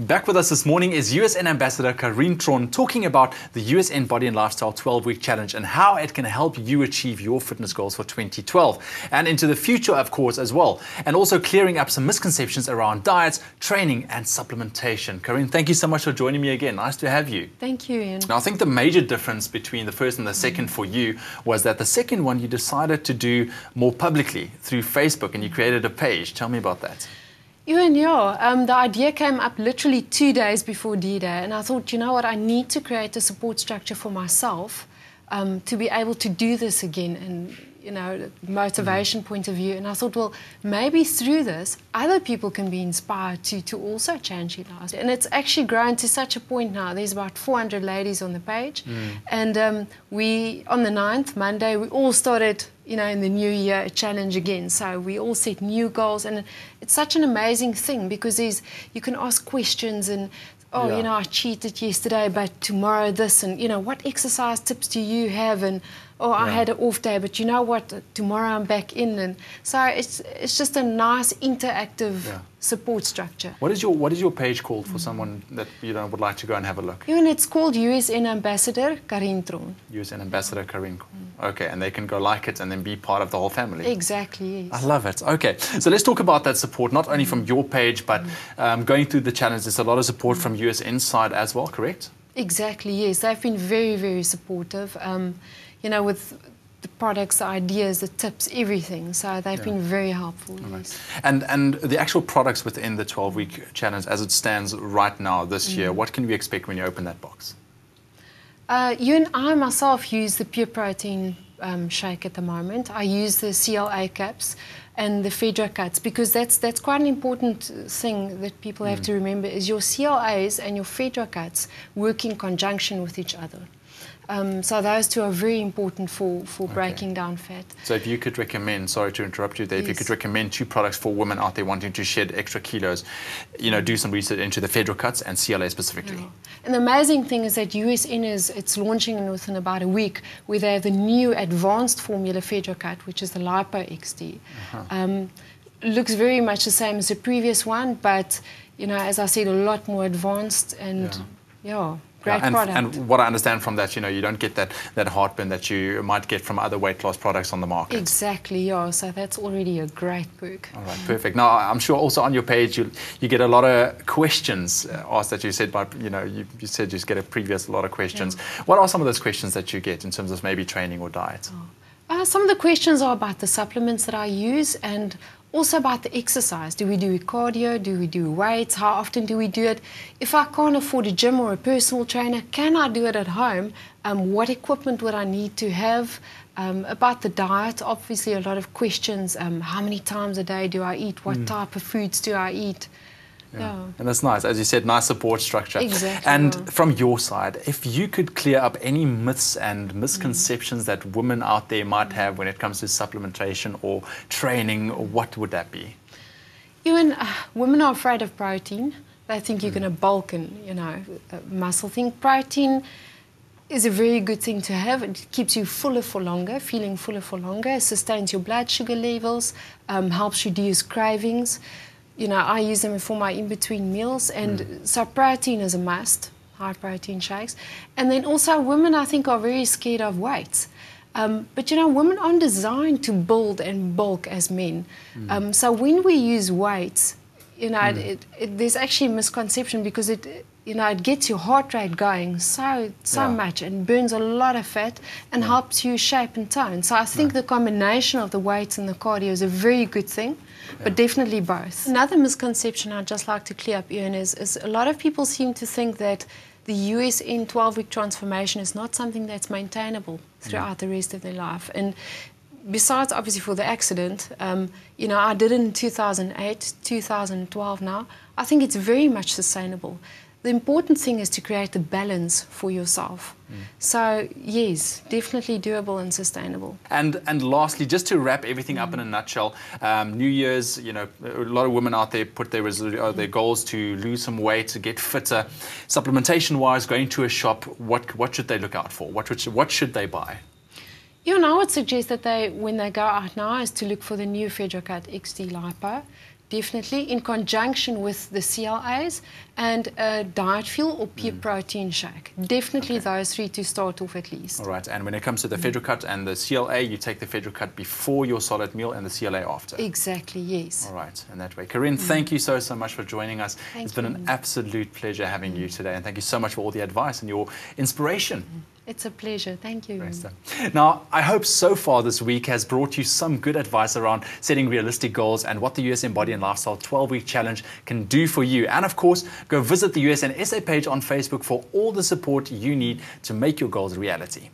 Back with us this morning is USN Ambassador Carien Theron talking about the USN Body and Lifestyle 12 Week Challenge and how it can help you achieve your fitness goals for 2012 and into the future, of course, as well. And also clearing up some misconceptions around diets, training, and supplementation. Carien, thank you so much for joining me again. Nice to have you. Thank you, Ian. Now, I think the major difference between the first and the second for you was that the second one you decided to do more publicly through Facebook and you created a page. Tell me about that. Ewan, yeah, um, the idea came up literally two days before D-Day, and I thought, you know what, I need to create a support structure for myself um, to be able to do this again, and you know, motivation mm. point of view. And I thought, well, maybe through this, other people can be inspired to to also change their lives. And it's actually grown to such a point now. There's about 400 ladies on the page, mm. and um, we on the 9th Monday we all started you know, in the new year, a challenge again. So we all set new goals, and it's such an amazing thing because there's you can ask questions and. Oh, yeah. you know, I cheated yesterday, but tomorrow this, and you know, what exercise tips do you have? And oh, I had an off day, but you know what? Tomorrow I'm back in, and so it's it's just a nice interactive yeah. support structure. What is your What is your page called for mm. someone that you know would like to go and have a look? Even it's called USN Ambassador Carien Theron. USN Ambassador Carien. Mm. Okay, and they can go like it and then be part of the whole family. Exactly. Yes. I love it. Okay, so let's talk about that support, not only from your page, but um, going through the challenge. There's a lot of support from USN side as well. Correct? Exactly. Yes, they've been very, very supportive. Um, you know, with the products, the ideas, the tips, everything. So they've yeah. been very helpful. Yes. And and the actual products within the 12 week challenge as it stands right now this mm. year, what can we expect when you open that box? Uh, you and I myself use the pure protein um, shake at the moment. I use the CLA caps and the Phedra cuts because that's that's quite an important thing that people have mm. to remember is your CLAs and your Phedra cuts work in conjunction with each other. Um, so those two are very important for, for okay. breaking down fat. So if you could recommend, sorry to interrupt you there, yes. if you could recommend two products for women out there wanting to shed extra kilos, you know, do some research into the Phedra cuts and CLA specifically. Yeah. And the amazing thing is that USN is it's launching within about a week where they have the new advanced formula Phedra cut, which is the Lipo XT. Uh-huh. Um, looks very much the same as the previous one, but you know, as I said, a lot more advanced and yeah. yeah Great and, product. And what I understand from that, you know, you don't get that, that heartburn that you might get from other weight loss products on the market. Exactly, yeah. So that's already a great book. All right, perfect. Now, I'm sure also on your page you you get a lot of questions uh, asked that you said by, you know, you, you said you get a previous a lot of questions. Yeah. What are some of those questions that you get in terms of maybe training or diet? Oh. Uh, some of the questions are about the supplements that I use and also about the exercise. Do we do cardio? Do we do weights? How often do we do it? If I can't afford a gym or a personal trainer, can I do it at home? Um, what equipment would I need to have? Um, about the diet, obviously a lot of questions. Um, how many times a day do I eat? What mm. type of foods do I eat? Yeah. And that's nice. As you said, nice support structure. Exactly. And from your side, if you could clear up any myths and misconceptions mm. that women out there might have when it comes to supplementation or training, what would that be? Even uh, women are afraid of protein. They think you're mm. going to bulk and, you know, uh, muscle Think Protein is a very good thing to have. It keeps you fuller for longer, feeling fuller for longer, sustains your blood sugar levels, um, helps reduce cravings you know, I use them for my in-between meals, and mm. so protein is a must, high protein shakes. And then also women, I think, are very scared of weights. Um, but you know, women aren't designed to build and bulk as men. Mm. Um, so when we use weights, you know, mm. it, it, there's actually a misconception because it, you know, it gets your heart rate going so so yeah. much and burns a lot of fat and yeah. helps you shape and tone. So I think yeah. the combination of the weights and the cardio is a very good thing but definitely both. Another misconception I'd just like to clear up, Ian, is, is a lot of people seem to think that the USN 12 week transformation is not something that's maintainable throughout mm. the rest of their life. And besides, obviously, for the accident, um, you know, I did it in 2008, 2012 now. I think it's very much sustainable the important thing is to create a balance for yourself. Mm. So yes, definitely doable and sustainable. And and lastly, just to wrap everything mm. up in a nutshell, um, New Year's, you know, a lot of women out there put their uh, their goals to lose some weight, to get fitter. Supplementation wise, going to a shop, what what should they look out for? What should, what should they buy? You know, I would suggest that they, when they go out now, is to look for the new Phedra Cut XT Lipo definitely, in conjunction with the CLAs and a diet fuel or pure mm. protein shake. Definitely okay. those three to start off at least. All right, and when it comes to the mm. PhedraCut and the CLA, you take the PhedraCut before your solid meal and the CLA after. Exactly, yes. All right, and that way. Carien, mm. thank you so, so much for joining us. Thank it's you. been an absolute pleasure having you today, and thank you so much for all the advice and your inspiration. Mm. It's a pleasure. Thank you. Now, I hope so far this week has brought you some good advice around setting realistic goals and what the USN Body and Lifestyle 12 week challenge can do for you. And of course, go visit the USN SA page on Facebook for all the support you need to make your goals a reality.